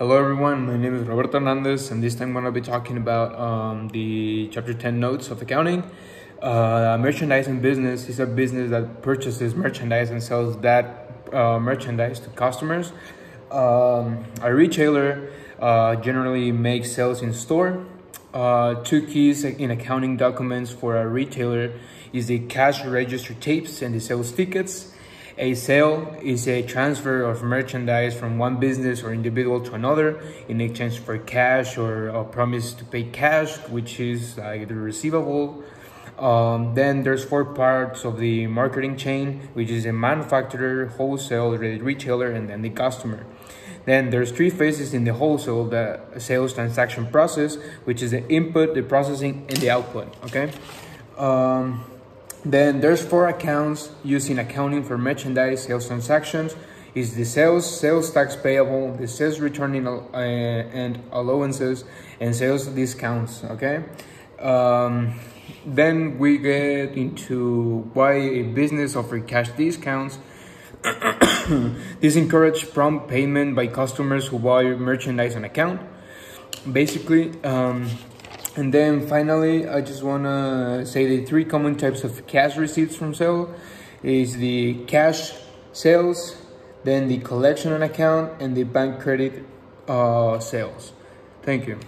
Hello everyone, my name is Roberto Hernandez and this time I'm going to be talking about um, the chapter 10 notes of accounting. Uh, merchandising business is a business that purchases merchandise and sells that uh, merchandise to customers. Um, a retailer uh, generally makes sales in store. Uh, two keys in accounting documents for a retailer is the cash register tapes and the sales tickets. A sale is a transfer of merchandise from one business or individual to another in exchange for cash or a promise to pay cash, which is like the receivable. Um, then there's four parts of the marketing chain, which is a manufacturer, wholesale, retailer, and then the customer. Then there's three phases in the wholesale, the sales transaction process, which is the input, the processing, and the output, okay? Um, then there's four accounts using accounting for merchandise sales transactions. Is the sales, sales tax payable, the sales returning uh, and allowances, and sales discounts. Okay. Um, then we get into why a business offers cash discounts. this encourages prompt payment by customers who buy merchandise on account. Basically, um, and then finally, I just want to say the three common types of cash receipts from sale is the cash sales, then the collection on account, and the bank credit uh, sales. Thank you.